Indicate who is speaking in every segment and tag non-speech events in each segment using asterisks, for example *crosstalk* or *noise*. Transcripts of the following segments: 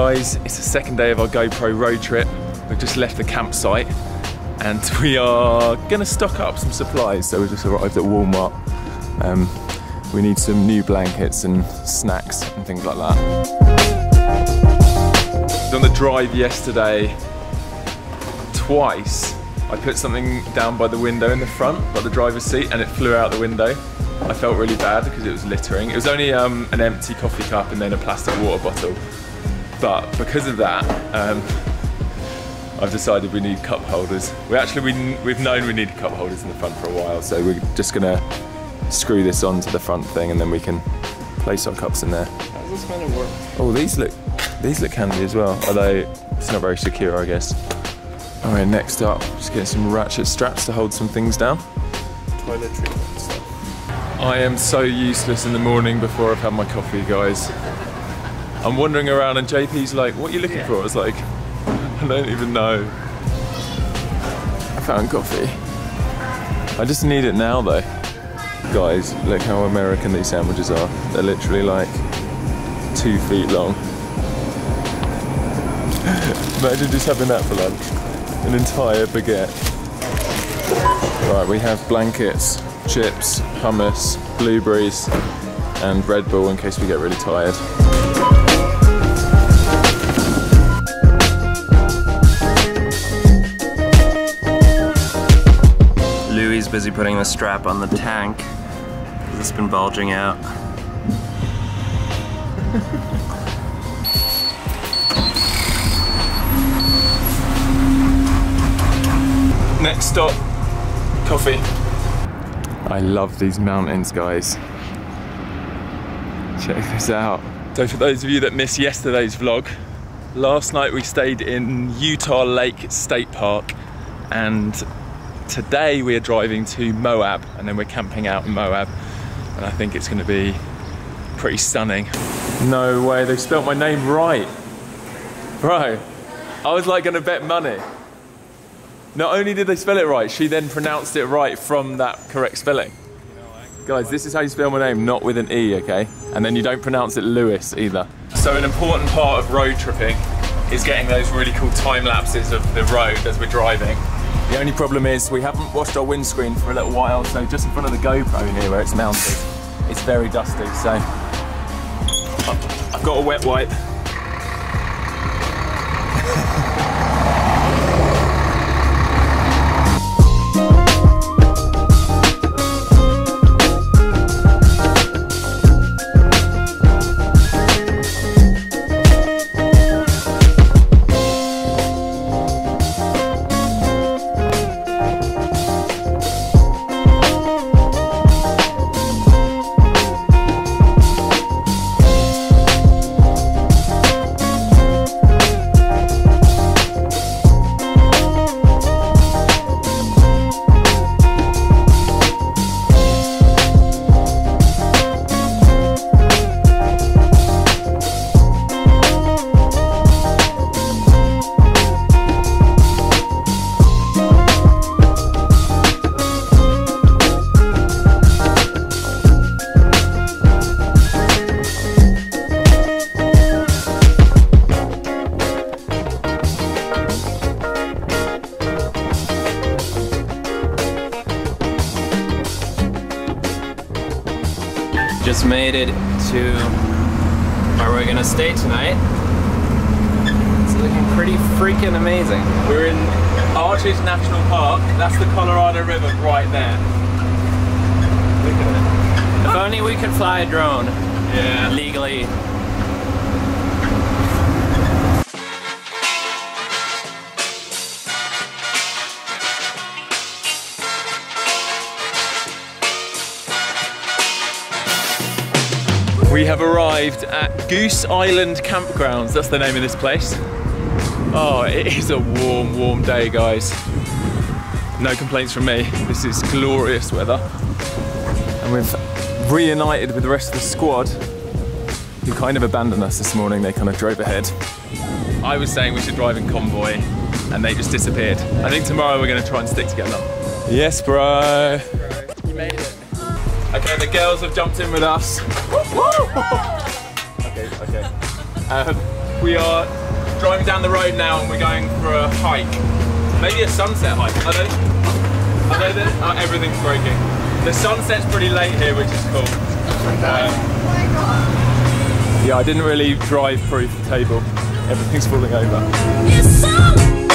Speaker 1: guys, it's the second day of our GoPro road trip. We've just left the campsite and *laughs* we are gonna stock up some supplies. So we just arrived at Walmart. Um, we need some new blankets and snacks and things like that. On the drive yesterday, twice, I put something down by the window in the front, by the driver's seat, and it flew out the window. I felt really bad because it was littering. It was only um, an empty coffee cup and then a plastic water bottle. But because of that, um, I've decided we need cup holders. We actually, we, we've known we needed cup holders in the front for a while, so we're just gonna screw this onto the front thing and then we can place our cups in there.
Speaker 2: How does this kind of work?
Speaker 1: Oh, these look, these look handy as well, although it's not very secure, I guess. All right, next up, just getting some ratchet straps to hold some things down.
Speaker 2: Toiletry stuff.
Speaker 1: I am so useless in the morning before I've had my coffee, guys. I'm wandering around and JP's like, what are you looking for? I was like, I don't even know. I found coffee. I just need it now though. Guys, look how American these sandwiches are. They're literally like two feet long. *laughs* Imagine just having that for lunch. An entire baguette. Right, we have blankets, chips, hummus, blueberries, and Red Bull in case we get really tired.
Speaker 2: Busy putting the strap on the tank. It's been bulging out. *laughs*
Speaker 1: Next stop, coffee. I love these mountains, guys. Check this out. So for those of you that missed yesterday's vlog, last night we stayed in Utah Lake State Park and today we are driving to Moab and then we're camping out in Moab and I think it's going to be pretty stunning. No way, they spelt my name right. Bro, I was like going to bet money. Not only did they spell it right, she then pronounced it right from that correct spelling. Guys, this is how you spell my name, not with an E, okay? And then you don't pronounce it Lewis either. So an important part of road tripping is getting those really cool time lapses of the road as we're driving. The only problem is we haven't washed our windscreen for a little while, so just in front of the GoPro here where it's mounted, it's very dusty, so I've got a wet wipe. *laughs*
Speaker 2: Just made it to where we're gonna stay tonight. It's looking pretty freaking amazing.
Speaker 1: We're in Arches National Park. That's the Colorado River right there. Look at
Speaker 2: If only we could fly a drone.
Speaker 1: Yeah.
Speaker 2: legally.
Speaker 1: We have arrived at Goose Island Campgrounds. That's the name of this place. Oh, it is a warm, warm day, guys. No complaints from me. This is glorious weather. And we've reunited with the rest of the squad who kind of abandoned us this morning. They kind of drove ahead. I was saying we should drive in convoy and they just disappeared. I think tomorrow we're going to try and stick together. Yes, bro.
Speaker 2: You made it.
Speaker 1: Okay, the girls have jumped in with us. okay, okay. Um, We are driving down the road now and we're going for a hike. Maybe a sunset hike. I don't. I know that uh, everything's breaking. The sunset's pretty late here, which is cool. Um, yeah, I didn't really drive proof the table. Everything's falling over.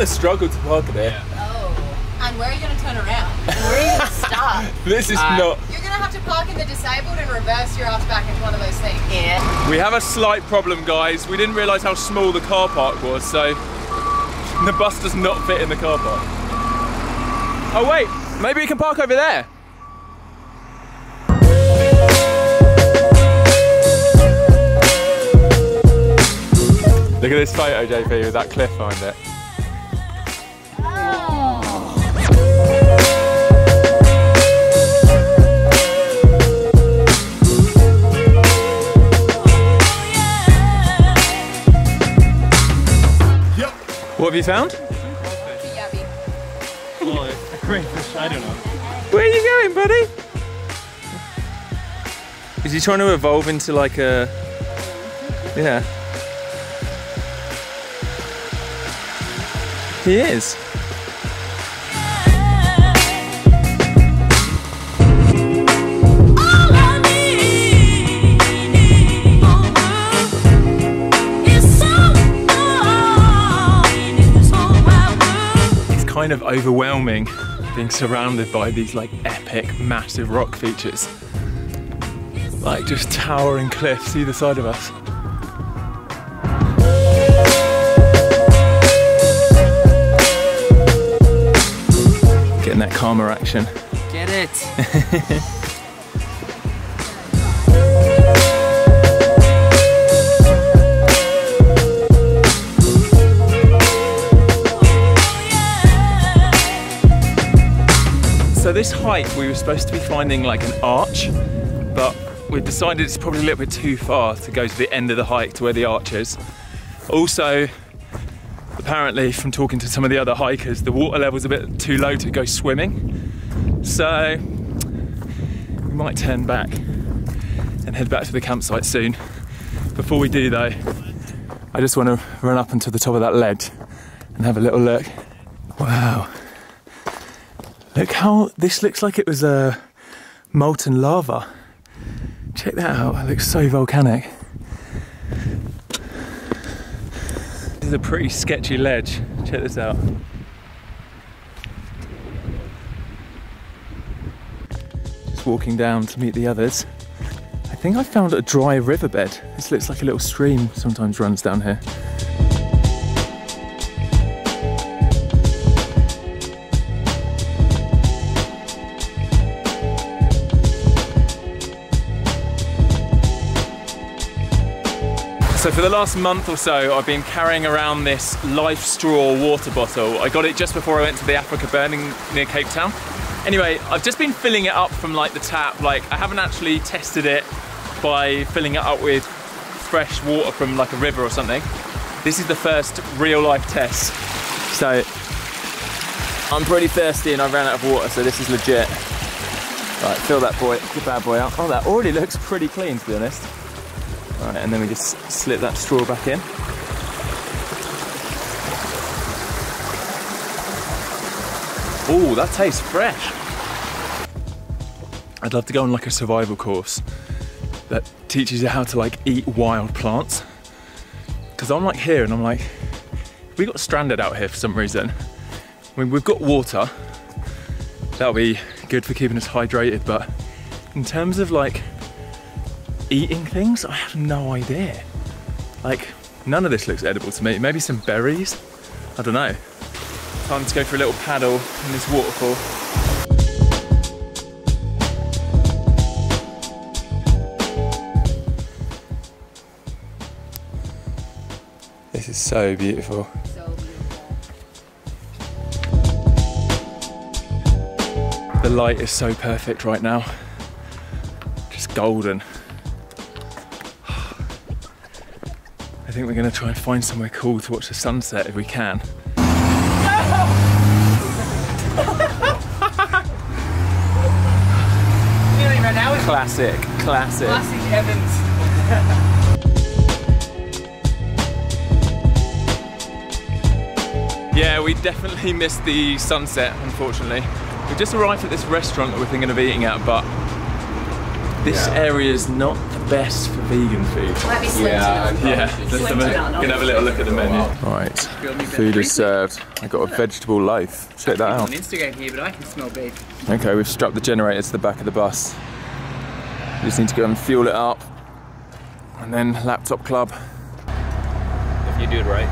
Speaker 2: Gonna
Speaker 1: struggle to park it here.
Speaker 3: Oh. And where are you going to turn around? And *laughs* where are you going to stop?
Speaker 1: This is
Speaker 2: Uh,
Speaker 1: not.
Speaker 3: You're going to have to park in the disabled and reverse your ass back into one of those things. Yeah.
Speaker 1: We have a slight problem, guys. We didn't realise how small the car park was, so the bus does not fit in the car park. Oh wait, maybe we can park over there. Look at this photo, JP, with that cliff behind it. What have you found?
Speaker 3: Yabby.
Speaker 2: I don't know.
Speaker 1: Where are you going, buddy? Is he trying to evolve into like a. Yeah. He is. Kind of overwhelming being surrounded by these like epic, massive rock features. Like just towering cliffs either side of us. Getting that karma action.
Speaker 2: Get it. *laughs*
Speaker 1: So this hike, we were supposed to be finding like an arch, but we've decided it's probably a little bit too far to go to the end of the hike to where the arch is. Also, apparently from talking to some of the other hikers, the water level's a bit too low to go swimming. So we might turn back and head back to the campsite soon. Before we do though, I just want to run up onto the top of that ledge and have a little look. Wow. Look how this looks like it was a uh, molten lava. Check that out, it looks so volcanic. This is a pretty sketchy ledge. Check this out. Just walking down to meet the others. I think I found a dry riverbed. This looks like a little stream sometimes runs down here. So for the last month or so, I've been carrying around this Life Straw water bottle. I got it just before I went to the Africa Burning near Cape Town. Anyway, I've just been filling it up from like the tap. Like I haven't actually tested it by filling it up with fresh water from like a river or something. This is the first real life test. So I'm pretty thirsty and I ran out of water, so this is legit. Right, fill that boy, bad boy out. Oh, that already looks pretty clean to be honest. Right, and then we just slip that straw back in. Oh, that tastes fresh. I'd love to go on like a survival course that teaches you how to like eat wild plants. Because I'm like here and I'm like, we got stranded out here for some reason. I mean, we've got water. That'll be good for keeping us hydrated, but in terms of like eating things, I have no idea. Like, none of this looks edible to me. Maybe some berries? I don't know. Time to go for a little paddle in this waterfall. This is so beautiful.
Speaker 3: So beautiful.
Speaker 1: The light is so perfect right now. Just golden. I think we're gonna try and find somewhere cool to watch the sunset if we can. Classic, classic. Yeah, we definitely missed the sunset, unfortunately. We just arrived at this restaurant that we're thinking of eating at, but this area is not the best for vegan food.
Speaker 3: Might be slim
Speaker 2: Yeah,
Speaker 3: to
Speaker 1: Yeah, let's have a, gonna have a little look at the menu. Right, food is served. I got a vegetable loaf. Check that out. on.
Speaker 4: Instagram here, but I can smell beef.
Speaker 1: Okay, we've strapped the generator to the back of the bus. We just need to go and fuel it up. And then laptop club.
Speaker 2: If you do it right.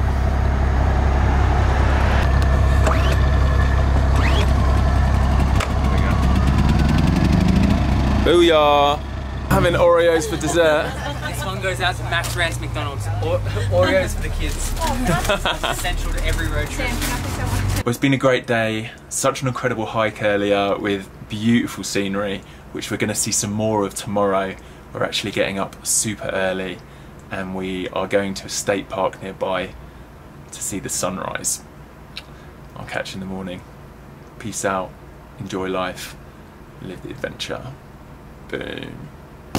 Speaker 1: Booyah! Having Oreos for dessert.
Speaker 4: This one goes out to Max Rance McDonald's. Or- Oreos for the kids. *laughs* Essential to every road trip.
Speaker 1: Well, it's been a great day. Such an incredible hike earlier with beautiful scenery, which we're going to see some more of tomorrow. We're actually getting up super early and we are going to a state park nearby to see the sunrise. I'll catch you in the morning. Peace out. Enjoy life. Live the adventure. Boom.